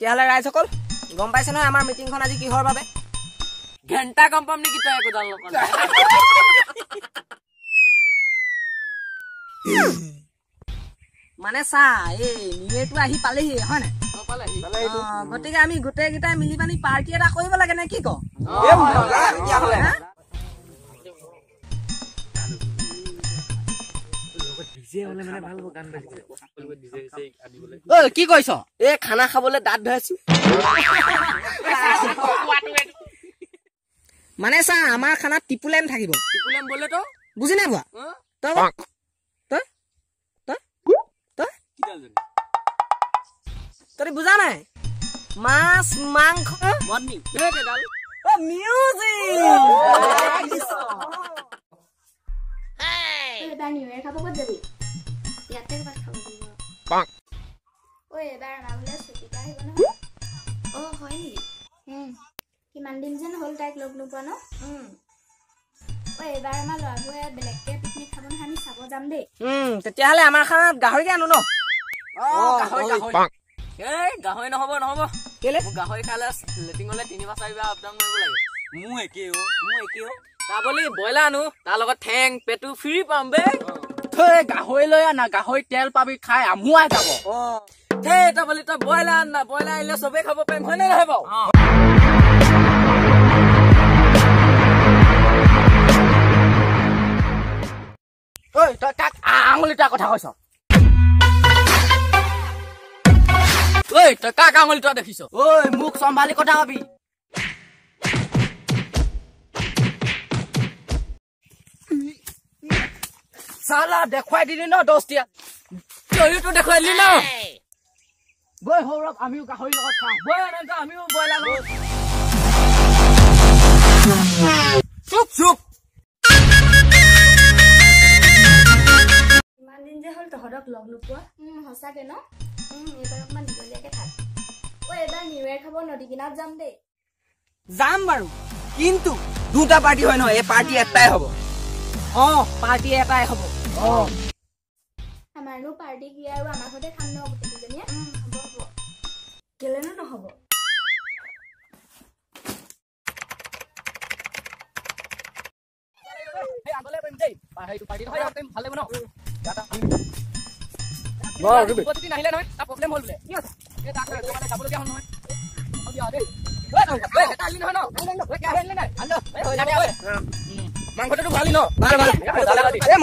তেতিয়াহ'লে ৰাইজসকল গম পাইছে নহয় আমাৰ মিটিংখন আজি কিহৰ বাবে? ঘেণ্টা গম পাম নেকি তই একোডাল মানে চা এই নিউয়েৰটো আহি পালেহি হয় নাই? গতিকে আমি গোটেইকেইটাই মিলি পানি পাৰ্টি এটা কৰিব লাগে নে কি ঐ কি কৈছ? এই খানা খাবলৈ দাঁত ধুৱাইছো মানে চা আমাৰ খানাত টিপুলেম থাকিব। টিপুলেম বোলে তো? বুজি নাই পোৱা? তই? তই? তই? তই? তই বুজা নাই? মাছ মাংস। যাবি? ইয়াতে ক'ৰবাত খাব লাগিব ঐ এবাৰ আমাৰ বোলে চুটিকা আহিব নহয় অঁ হয় নেকি কিমান দিন যেন হ'ল তাইক লগ নোপোৱা ন ঐ এইবাৰ আমাৰ ল'ৰাবোৰে বেলেগকৈ পিকনিক খাব নহয় আমি চাব যাম দেই উম তেতিয়াহ'লে আমাৰ খানাত গাহৰিকে আনো ন গাহৰি গাহৰি এই গাহৰি নহ'ব নহ'ব কেলে মোক গাহৰি খালে লেটিঙলৈ তিনিবাৰ চাৰিবাৰ আপ ডাউন কৰিব লাগে মোৰ একেই অ' মোৰ একেই অ' তাৰ বুলি ব্ৰইলাৰ আনো তাৰ লগত ঠেং পেটু ফ্ৰী পাম বে গাহৰি লৈ আনা গাহৰি তেল পাবি খাই আমুৱাই যাব। সেই তাৰ বুলি তই ব্ৰইলাৰ আন ব্ৰইলাৰ আহিলে চবেই খাব পাৰিম হয়নে নহয় বাৰু? ঐ তই কাক আঙুলিটাৰ কথা কৈছ? ঐ তই কাক আঙুলি তই দেখিছ? ঐ মোক চম্ভালি কথা কবি চালা দেখুৱাই দিলি ন দহটীয়া তইতো দেখুৱাই দিলি ন? গৈ সৌৰভ আমিও গাহৰি লগত খাওঁ। বই আনন্দ আমিও ব্ৰইলাৰ লগত চুপ চুপ। ইমান দিন যে হ'ল তহঁতক লগ নোপোৱা। সঁচাকৈ ন? এইবাৰ অকণমান দীঘলীয়াকৈ থাক। ঐ এইবাৰ নিউ ইয়েৰ খাব নদী কিনাৰত যাম দেই। যাম বাৰু কিন্তু দুটা পাৰ্টি হয় নহয় এই পাৰ্টি এটাই হ'ব। অ পাৰ্টি এটাই হ'ব। আমাৰনো পাৰ্টি কি আৰু আমাৰ ঘৰতে খাম ন গোটেইকেইজনীয়ে কেলেনো নহ'ব নাহিলে নহয় তাৰ প্ৰব্লেম হ'ল বোলে কি আছে এই তাক যাবলগীয়া হ'ল নহয় হ'ব দিয়া দেই ঐ, ঐ, এটা আনিলি নহয় ন? হৈ যাব, ঐ। মাংসটোতো ভালি ন এই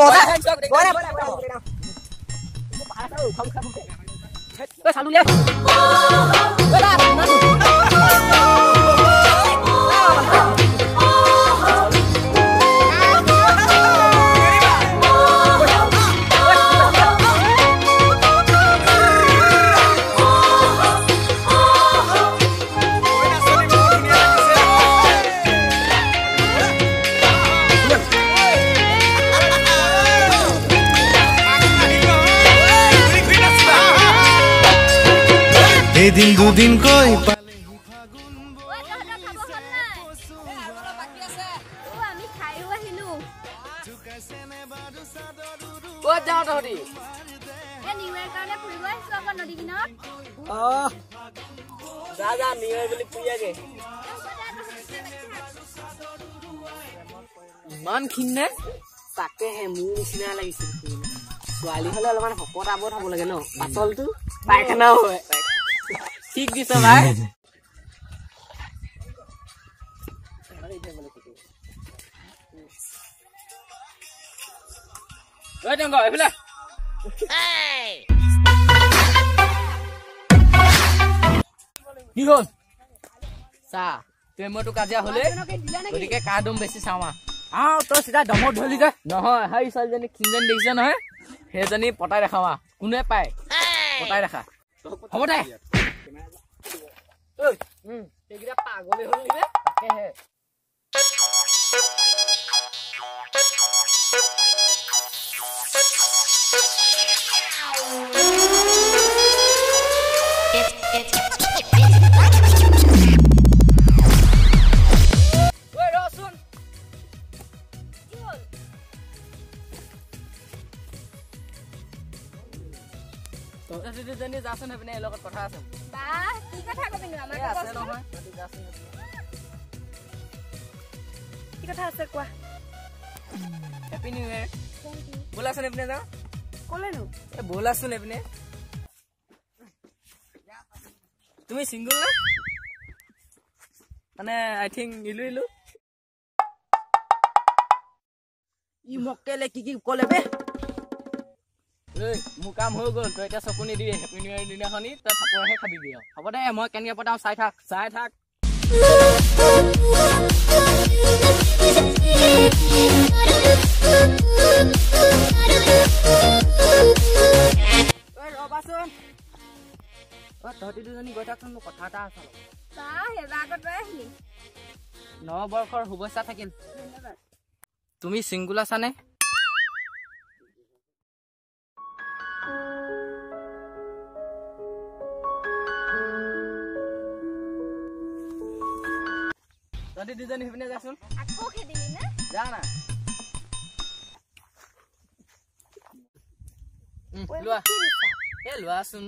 ফুৰি আগে। ইমান ক্ষীণ নে? তাকেহে মোৰ নিচিনা লাগিছিল ছোৱালী হলে অলপমান শকত আবত হ'ব লাগে ন। পাতলটো পায়খানাও হয়। ঠিক ঐ টংক এইফালে। কি হ'ল? চা তই মইতো কাজিয়া হলে গতিকে কাৰ দম বেছি চাওঁ আহ তই চিধা দমত ধৰিলি যে। নহয় সেই ছোৱালীজনী ক্ষীণজনী দেখিছে নহয়। সেইজনী পতাই দেখাওঁ কোনে পায়? পতাই দেখা। হ'ব দে। পাগলী হ'ল নেকি বে? তাকেহে ঐ, দুজনী যাচোন সেইপিনে এই লগত কথা আছে। বাহ কি কথা কবিনো এই আমাক আছে কচোন। নহয় তহঁতি যাচোন সেইপিনে। কি কথা আছে কোৱা? হেপী নিউ ইয়েৰ ব'লাচোন এইপিনে যাওঁ। ক'লেনো? এ ব'লাচোন এইপিনে তুমি চিংগুল নে? মানে আই থিংক ইলু ইলু। ই মোক কেলে কি কি ক'লে বে? ঐ মোৰ কাম হৈ গ'ল তই এতিয়া চকু নিদিবি হেপী নিউ ইয়েৰ দিনাখনি তই থাপৰহে খাবিবি আৰু হ'ব দে মই কেনেকে পতাওঁ চাই থাক। চাই থাক। ৰ'বাচোন। তহঁতি দুজনী গৈ থাকচোন মোৰ কথা এটা আছে আহিলি নৱবৰ্ষৰ শুভেচ্ছা থাকিল। তুমি চিংগুল আছানে? দুজনী সেইপিনে যাচোন। আকৌ খেদিলি নে? যা না। লোৱা। এ লোৱাচোন।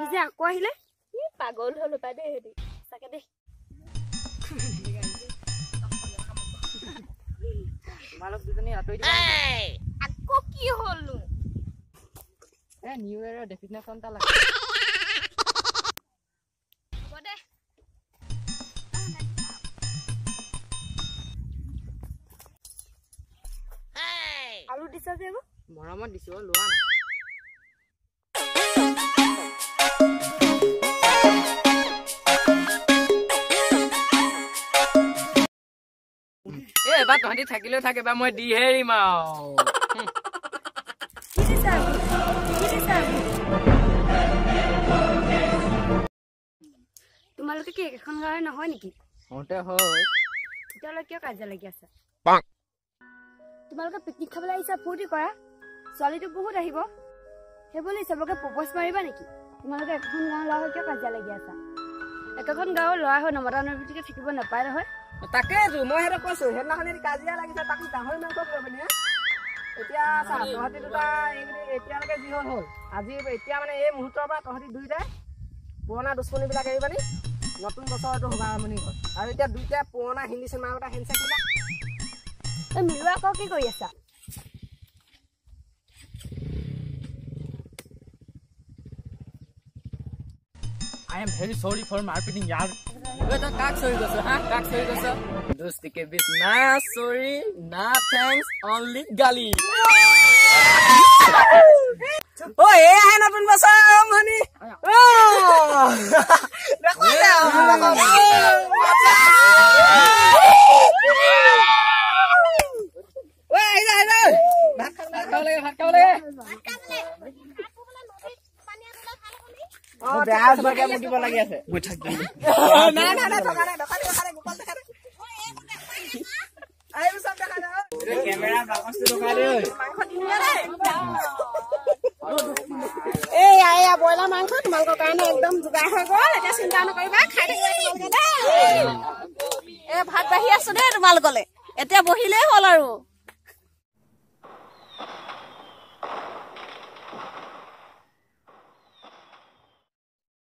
নিজে আকৌ আহিলে? পাগল হলো পাই দেই চাকে দেই। তোমালোক দুজনী আঁতৰি আকৌ কি হ'লনো? এ নিউ ইয়েৰৰ ডেফিনেশ্যন এটা লাগে আলু দিছা যে মৰমত দিছো লোৱা না এ এবাৰ তহঁতি থাকিলেও থাকে এবাৰ মই দিহে এৰিম আৰু তোমালোকে কি একেখন গাঁৱৰ নহয় নেকি? হওঁতে হয়। তেতিয়াহ'লে কিয় কাজিয়া লাগি আছে? তোমালোকে পিকনিক খাবলৈ আহিছা ফূৰ্তি কৰা। ছোৱালীটো বহুত আহিব। সেই বুলি চবকে প্ৰপ'জ মাৰিবা নেকি? তোমালোকে এখন গাঁৱৰ ল'ৰা হৈ কিয় কাজিয়া লাগি আছা? একেখন গাঁৱৰ ল'ৰা হৈ নমতা নবতিকে থাকিব নাপায় নহয়। তাকেইতো মই সেইটো কৈছো সেইদিনাখন এটি কাজিয়া লাগিছে তাকো গাহৰি মাংস লৈ পিনে এতিয়া চা তহঁতি দুটা এইকেইদিন এতিয়ালৈকে যি হ'ল হ'ল। আজি এতিয়া মানে এই মুহূৰ্তৰ পৰা তহঁতি দুইটাই পুৰণা দুশ্মনীবিলাক এৰি পানি নতুন বছৰ এইটো শুভ আৰম্ভণি হ'ল আৰু এতিয়া দুইটাই পুৰণা হিন্দী চিনেমা এটা হেণ্ডছেক মিলা এই মিলোৱা আকৌ কি কৰি আছা I am very sorry for marketing yaar. Wait, no, kak sorry gosa, ha? Kak sorry gosa. Dosti ke bis na sorry, na thanks, only gali. Oh, hey, I am not in Basam, honey. Oh! Broiler মাংস তোমালোকৰ কাৰণে একদম যোগাৰ হৈ গল। এতিয়া চিন্তা নকৰিবা এই ভাত বাঢ়ি আছো দেই তোমালোকলে। এতিয়া বহিলেই হল আৰু।